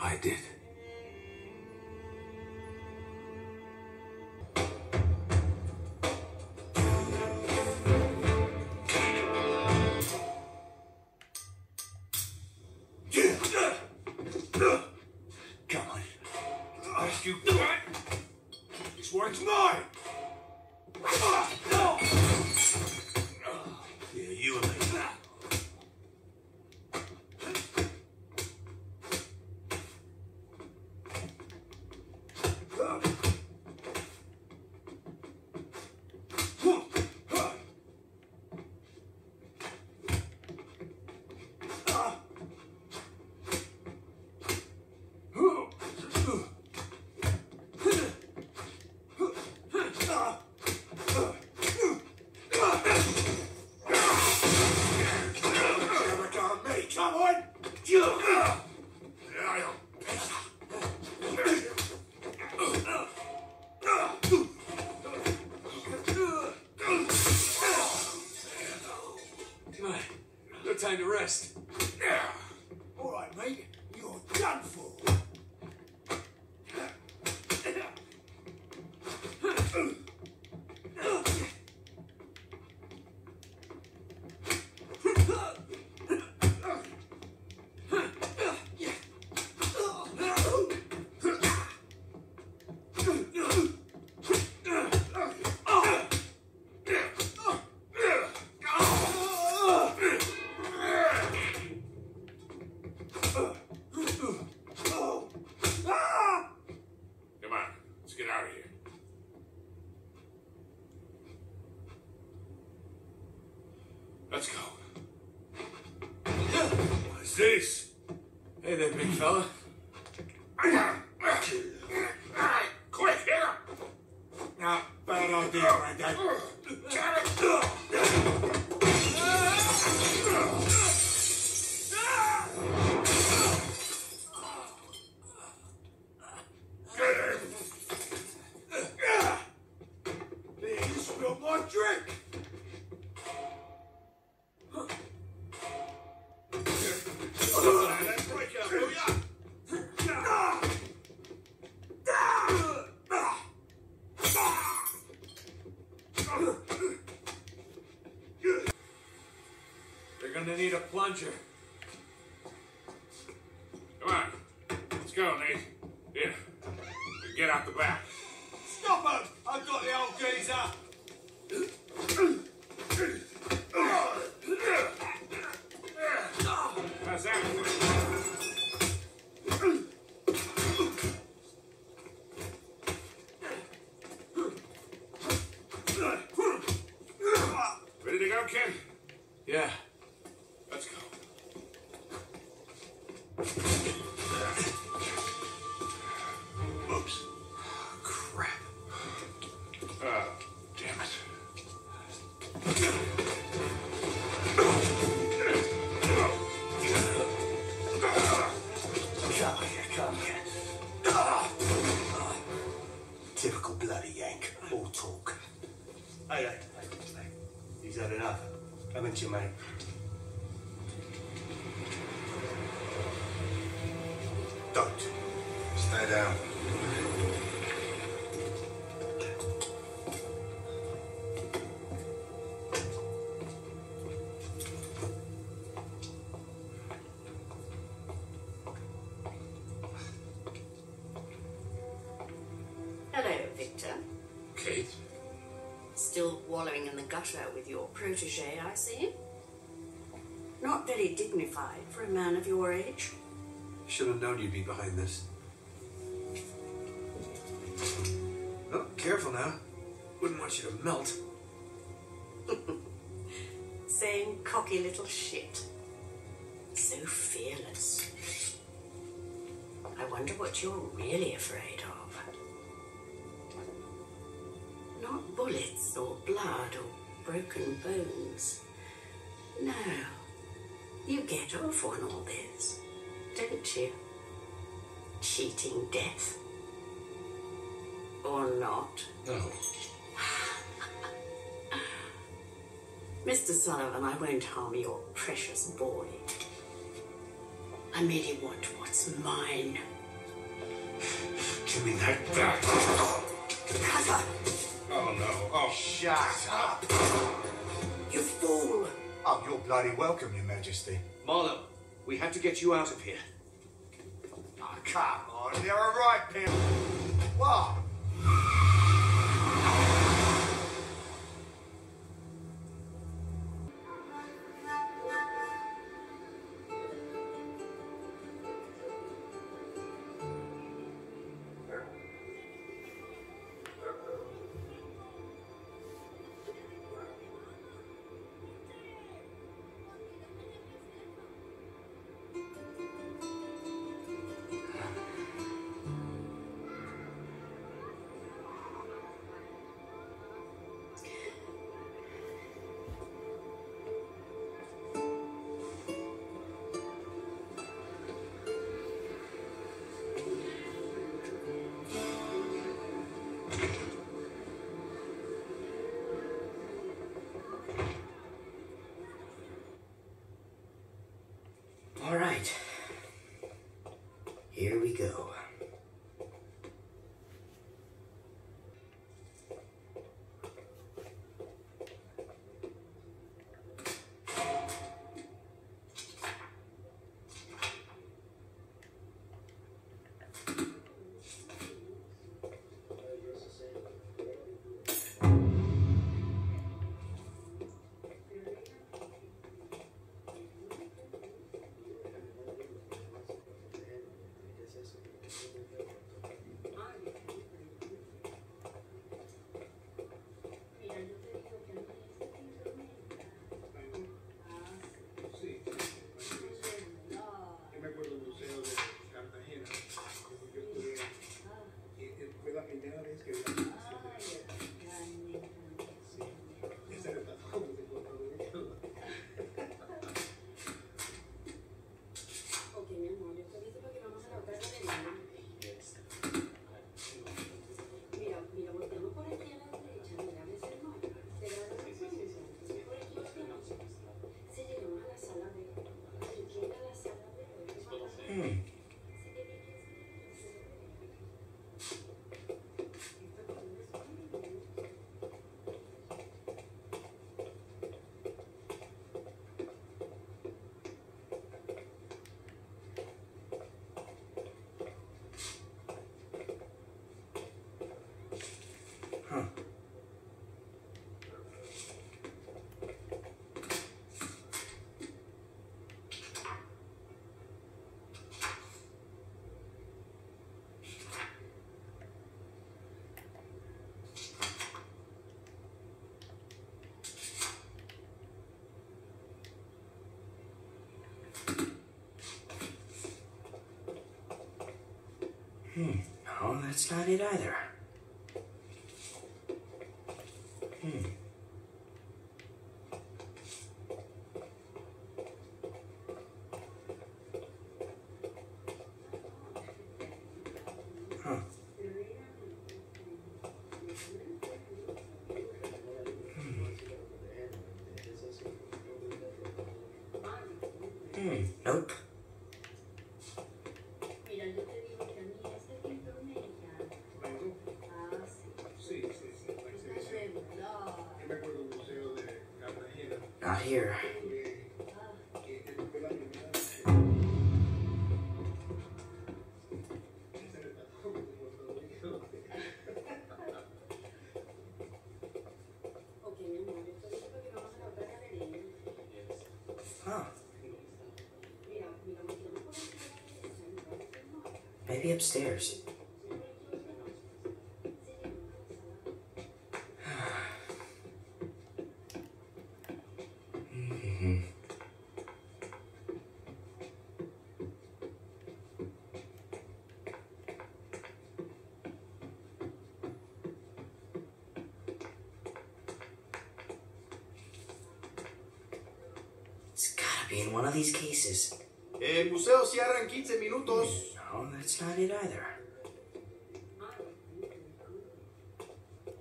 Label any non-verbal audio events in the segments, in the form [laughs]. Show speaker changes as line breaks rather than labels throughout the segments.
I did. They're gonna need a plunger.
Come on. Let's go, Nate.
Still wallowing in the gutter with your protege, I see. Not very dignified for a man of your age.
Should have known you'd be behind this. Want you to melt. [laughs]
Same cocky little shit. So fearless. I wonder what you're really afraid of. Not bullets or blood or broken bones. No. You get off on all this, don't you? Cheating death. Or not.
No.
Mr. Sullivan, I won't harm your precious boy. I merely want what's mine.
Give me that back.
Cover!
Oh no. Oh.
Shut up!
You fool!
Oh, you're bloody welcome, Your Majesty.
Marlowe, we have to get you out of here.
Oh, come on, you're a right pimp. What?
We go. Hmm. No, that's not it either.
El mar.
Maybe upstairs.
places.
El museo cierra en 15 minutos.
No, that's not it either.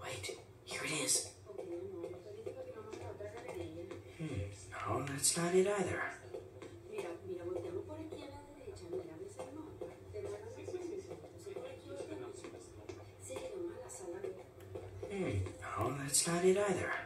Wait, here it is. Hmm, no, that's not it either. Hmm, no, that's not it either.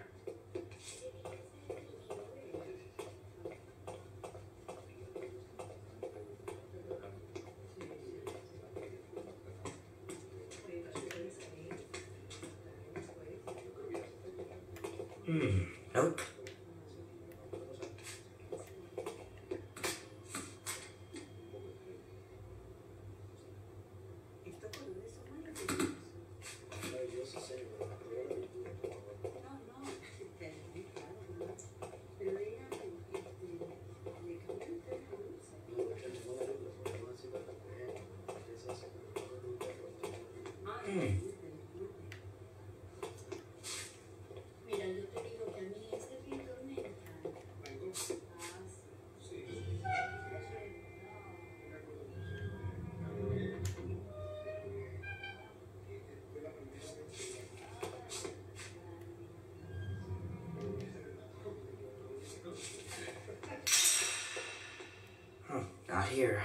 here.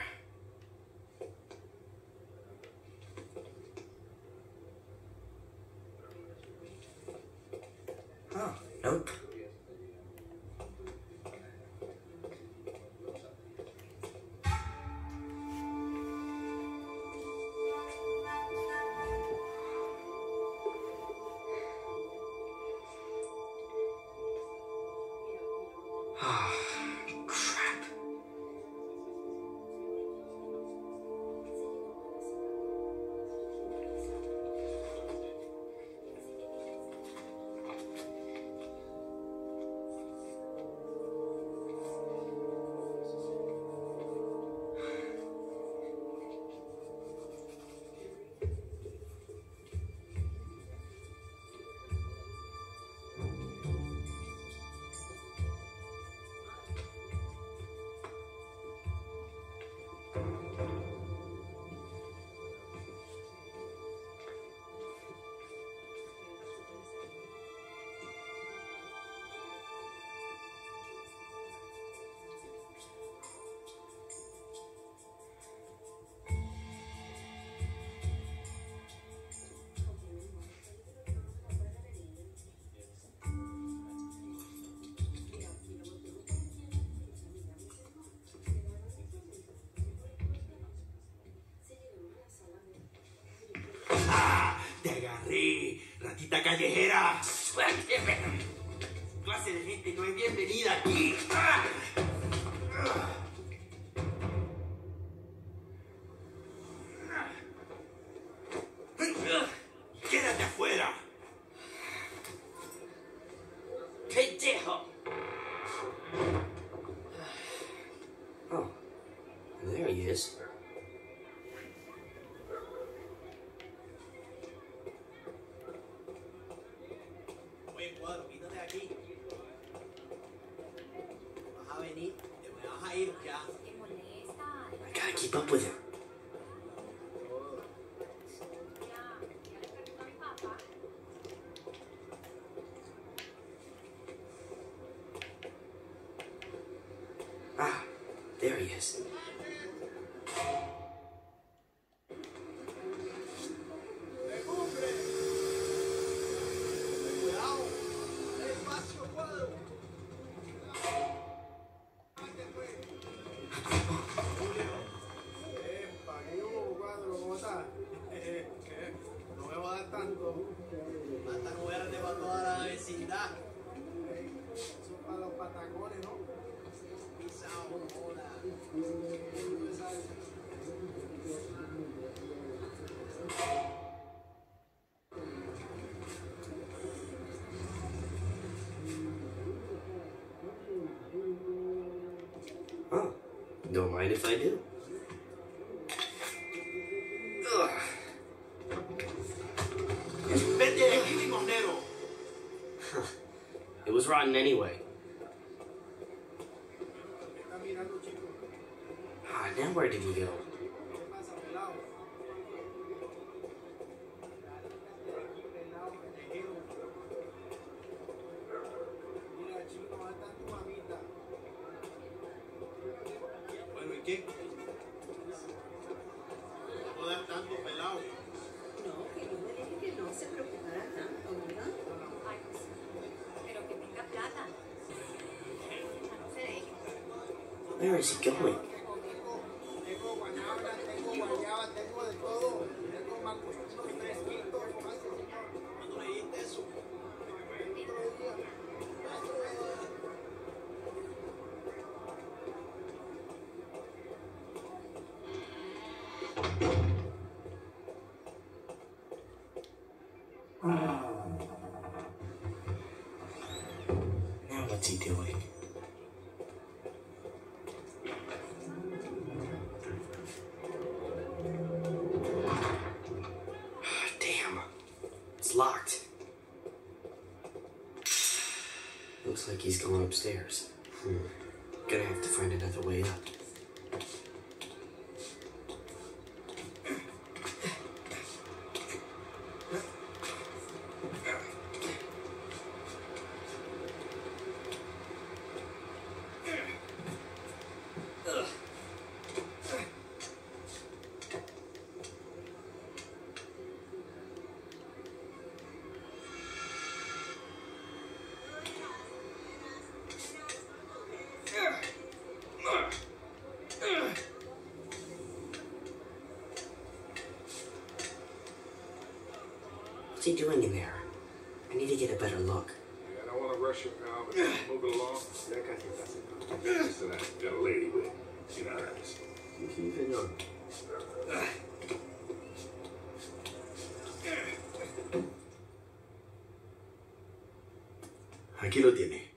¡Maldita callejera! ¡Suélteme! Clase de gente no es bienvenida aquí. ¡Ah!
para
apoiar. Don't mind if I do. It was rotten anyway.
Where is he going? What's he doing in there? I need to get a better look.
Yeah, I don't want to rush now, but along. That lady with.
Señor. Aquí lo tiene.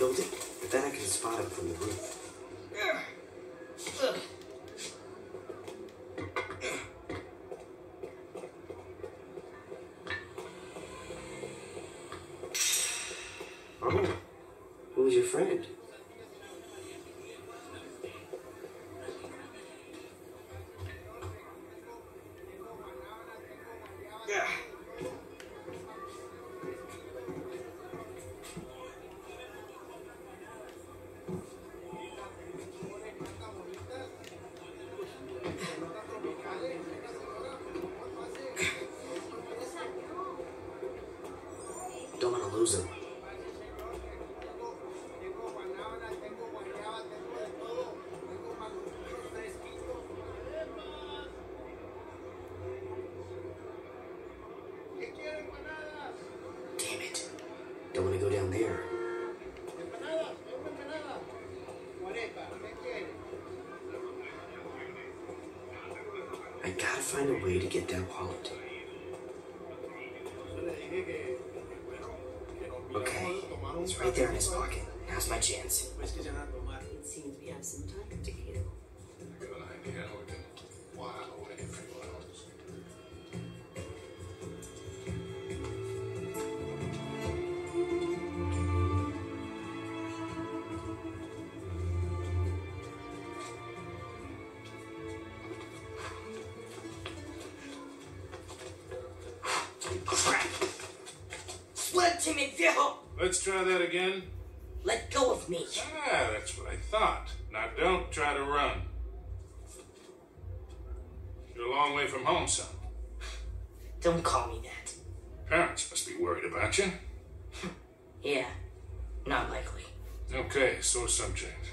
building, but then I can spot him from the roof. find a way to get that
quality.
Suélteme, viejo!
Let's try that again.
Let go of me.
Ah, that's what I thought. Now don't try to run. You're a long way from home, son.
Don't call me that.
Parents must be worried about you.
Yeah, not likely.
Okay, sore subject.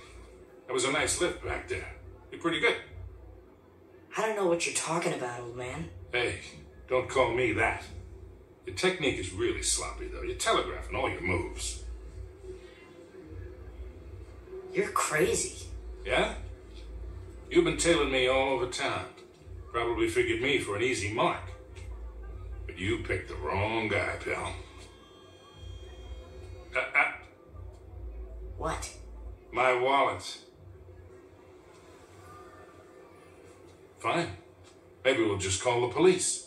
That was a nice lift back there. You're pretty good.
I don't know what you're talking about, old man.
Hey, don't call me that. Your technique is really sloppy, though. You're telegraphing all your moves.
You're crazy.
Yeah? You've been tailing me all over town. Probably figured me for an easy mark. But you picked the wrong guy, pal. Uh, uh,
What?
my wallet. Fine. Maybe we'll just call the police.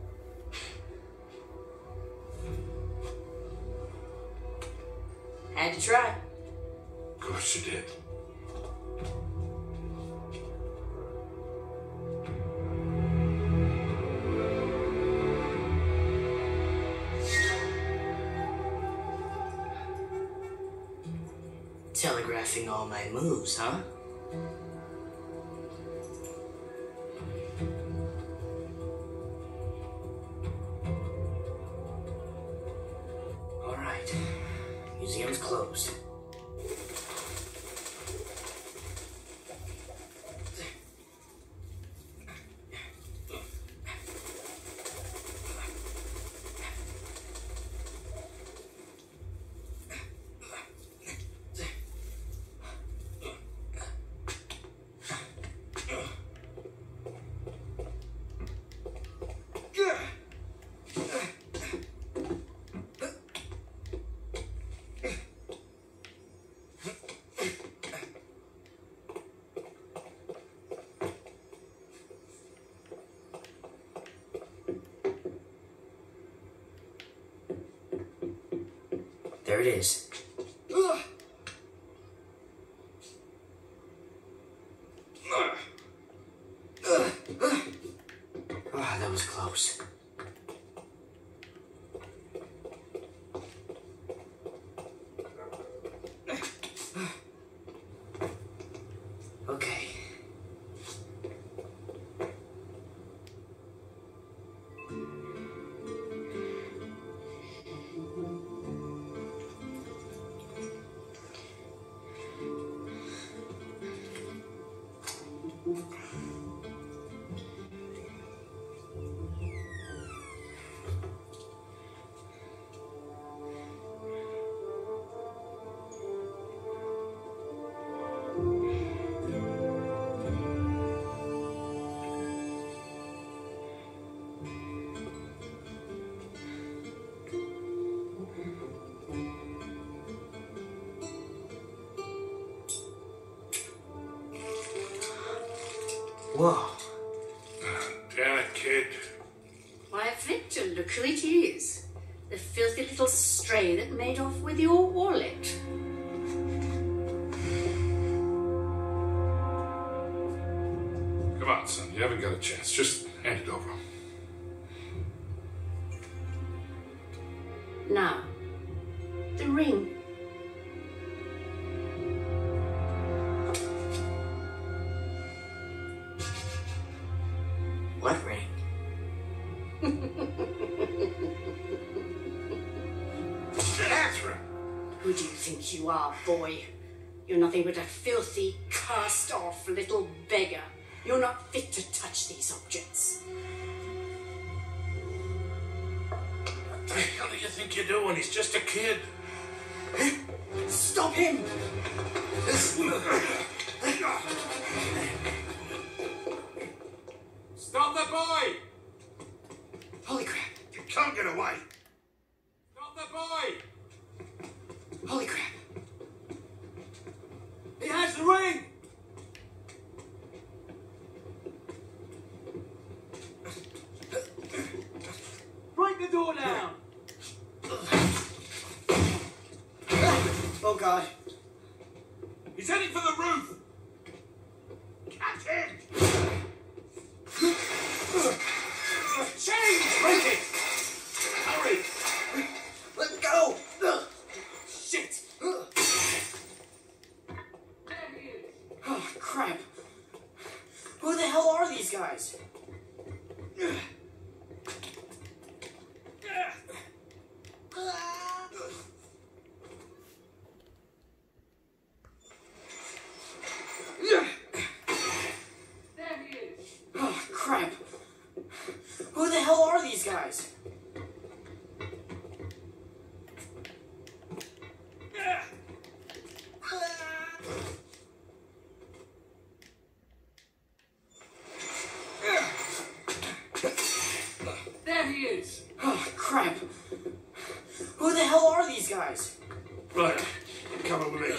Had to try.
Of course you did.
Telegraphing all my moves, huh? There it is. Whoa.
Damn it, kid.
Why, Victor, look who it is. The filthy little stray that made off with your wallet.
Come on, son. You haven't got a chance. Just guy.
Who
the hell
are these guys?
Look, come with me.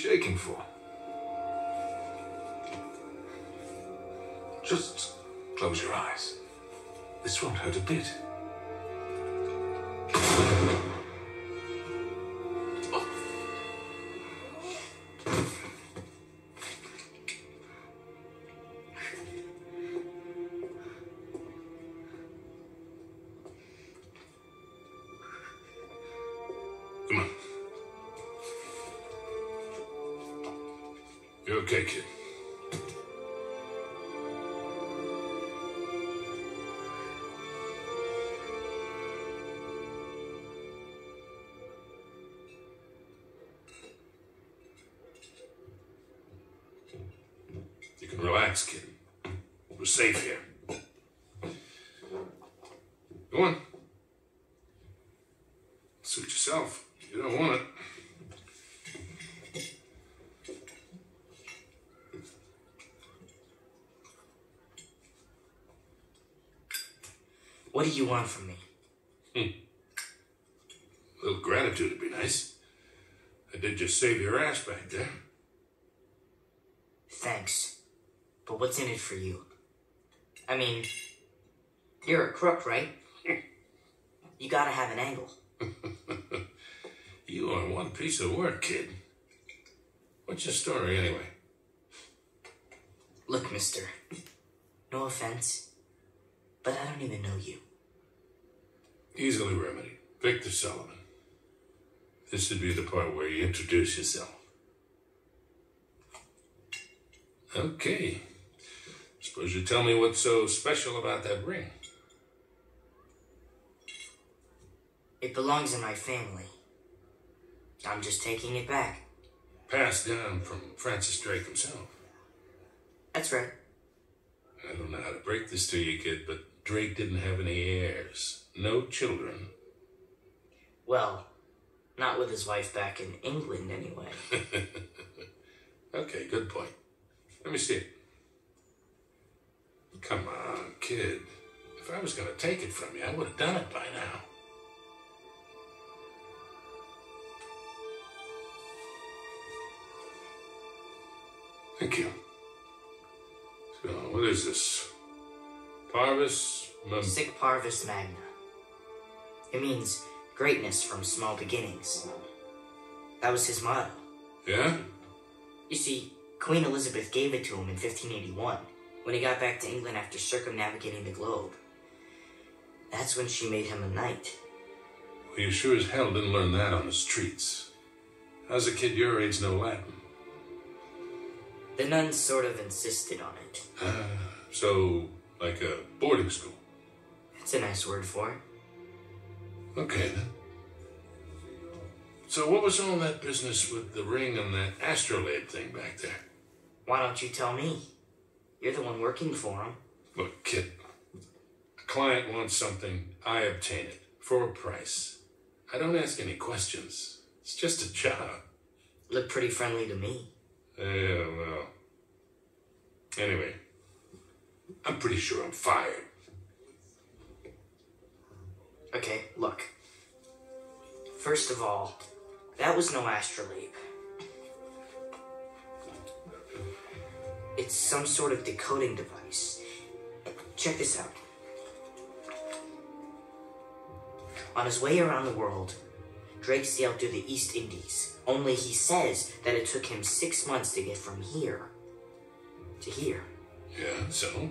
shaking for? Just close your eyes. This won't hurt a bit.
You can relax, kid. We're safe here. Go on. Suit yourself.
What do you want from me? Hmm. A little gratitude would be nice.
I did just save your ass back there.
Thanks. But what's in it for you? I mean, you're a crook, right? [laughs] you gotta have an angle. [laughs]
you are one piece of work, kid. What's your story, anyway?
Look, mister. No offense, but I don't even know you.
Easily remedied. Victor Sullivan. This would be the part where you introduce yourself. Okay. Suppose you tell me what's so special about that ring.
It belongs in my family. I'm just taking it back.
Passed down from Francis Drake himself.
That's right.
I don't know how to break this to you, kid, but Drake didn't have any heirs. No children.
Well, not with his wife back in England, anyway. [laughs]
Okay, good point. Let me see. Come on, kid. If I was gonna take it from you, I would have done it by now. Thank you. So, what is this? Parvis? Mem-
Sic Parvis Magna. It means greatness from small beginnings. That was his motto.
yeah?
You see, Queen Elizabeth gave it to him in 1581 when he got back to England after circumnavigating the globe. That's when she made him a knight.
Well, you sure as hell didn't learn that on the streets. How's a kid your age know Latin?
The nuns sort of insisted on it.
Ah, so, like a boarding school.
That's a nice word for it.
Okay then. So what was all that business with the ring and that astrolabe thing back there?
Why don't you tell me? You're the one working for him.
Look, kid. A client wants something, I obtain it for a price. I don't ask any questions. It's just a job.
Look pretty friendly to me.
Yeah, well. Anyway, I'm pretty sure I'm fired.
Okay, look. First of all, that was no astrolabe. It's some sort of decoding device. Check this out. On his way around the world, Drake sailed through the East Indies. Only he says that it took him six months to get from here to here.
Yeah, so?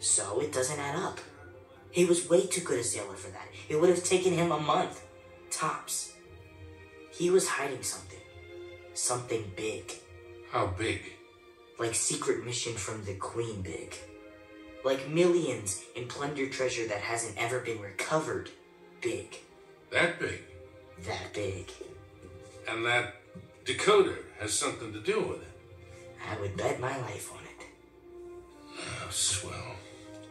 So it doesn't add up. He was way too good a sailor for that. It would have taken him a month, tops. He was hiding something. Something big.
How big?
Like secret mission from the Queen big. Like millions in plunder treasure that hasn't ever been recovered big.
That big?
That big.
And that decoder has something to do with it.
I would bet my life on it.
Oh, swell.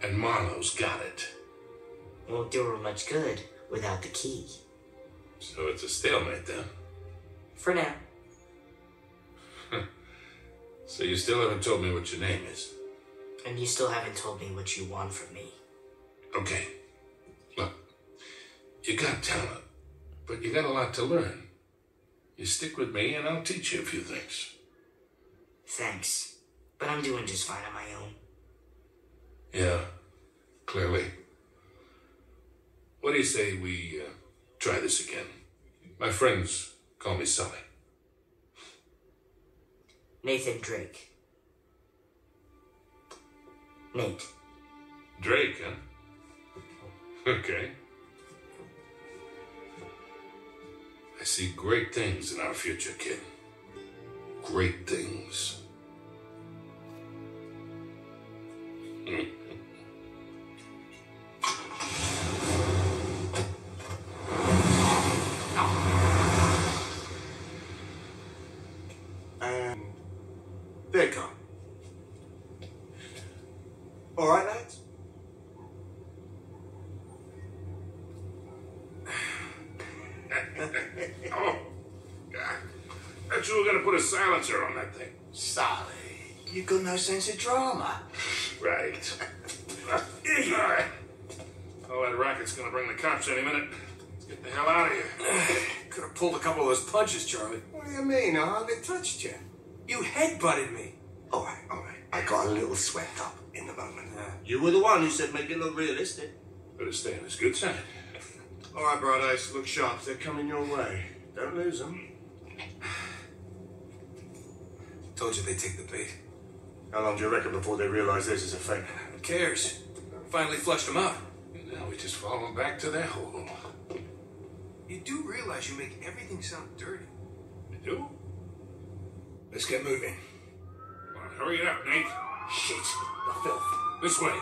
And Marlowe's got it.
Won't do her much good without the key.
So it's a stalemate then.
For now. [laughs]
So you still haven't told me what your name is.
And you still haven't told me what you want from me.
Okay. Look, you got talent, but you got a lot to learn. You stick with me and I'll teach you a few things.
Thanks. But I'm doing just fine on my own.
Yeah, clearly. What do you say we uh, try this again? My friends call me Sully.
Nathan Drake. Nate.
Drake, huh? Okay. I see great things in our future, kid. Great things.
And
Bet you were gonna put a silencer on that thing.
Sully, you got no sense of drama.
Right. [laughs] All right. Oh, that racket's gonna bring the cops any minute. Let's get the hell out of here. [sighs]
could have pulled a couple of those punches, Charlie.
What do you mean? I hardly touched you.
You headbutted me.
All right, all right. I got a little swept up in the moment.
Yeah.
You were the one who said make it look realistic.
Better stay on his good side.
All right, Bright look sharp. They're coming your way. Don't lose them. [sighs] [sighs]
Told you they'd take the bait.
How long do you reckon before they realize this is a fake?
Who cares? Finally flushed them out.
And now we just follow them back to their hole.
You do realize you make everything sound dirty.
You do?
Let's get moving.
Well, hurry it up, Nate.
Shit. The filth.
This way.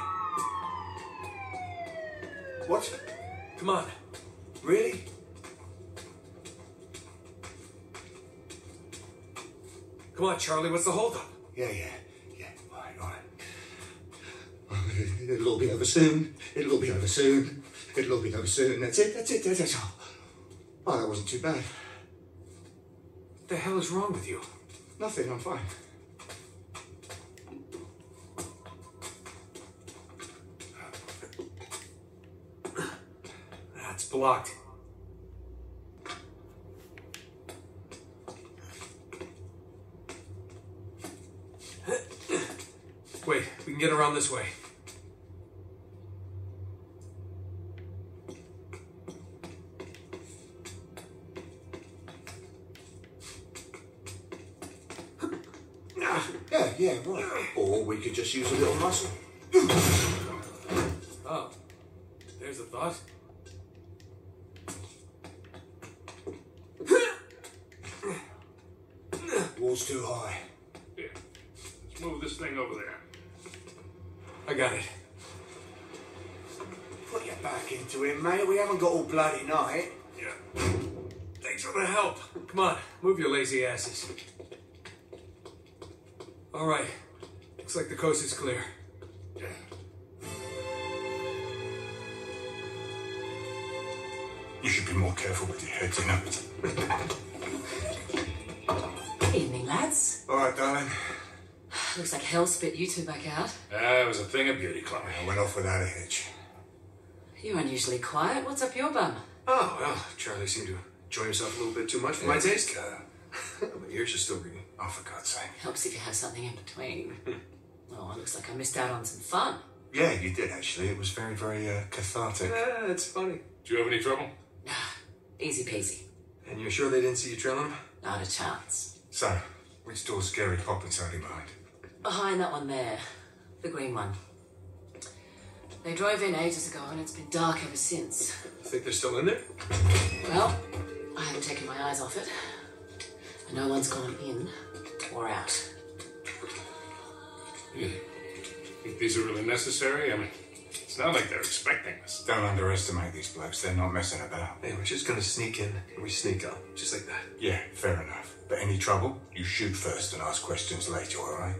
What?
Come on.
Really?
Come on, Charlie. What's the holdup?
Yeah, yeah, yeah. All right, all right. It'll all be over soon. It'll all be over soon. It'll all be over soon. That's it. That's it. That's, that's all. Oh, that wasn't too bad.
What the hell is wrong with you?
Nothing. I'm fine.
That's blocked. Wait, we can get around this way.
Yeah, yeah, right. Or we could just use a little muscle.
Oh, there's a thought.
Wall's too high. Bloody night.
Yeah.
Thanks for the help. Come on, move your lazy asses. All right. Looks like the coast is clear.
Yeah.
You should be more careful with your head, you know.
Evening, lads.
All right, darling.
Looks like hell spit you two back out.
Ah, it was a thing of beauty, Chloe.
I went off without a hitch.
You're unusually quiet. What's up your bum?
Oh, well, Charlie seemed to enjoy himself a little bit too much for my taste. my ears are still ringing.
Oh, for God's sake.
Helps if you have something in between. [laughs] oh, it looks like I missed out on some fun.
Yeah, you did, actually. It was very, very uh, cathartic.
Ah, it's funny.
Do you have any trouble?
Easy peasy.
And you're sure they didn't see you trailing him?
Not a chance.
So, which door's Gary Poppins hiding behind?
Behind that one there. The green one. They drove in ages ago and it's been dark ever since.
Think they're still in there?
Well, I haven't taken my eyes off it. And no one's gone in or out.
You think these are really necessary? I mean, it's not like they're expecting us.
Don't underestimate these blokes. They're not messing about.
Hey, we're just gonna sneak in and we sneak out. Just like that.
Yeah, fair enough. But any trouble, you shoot first and ask questions later, all right?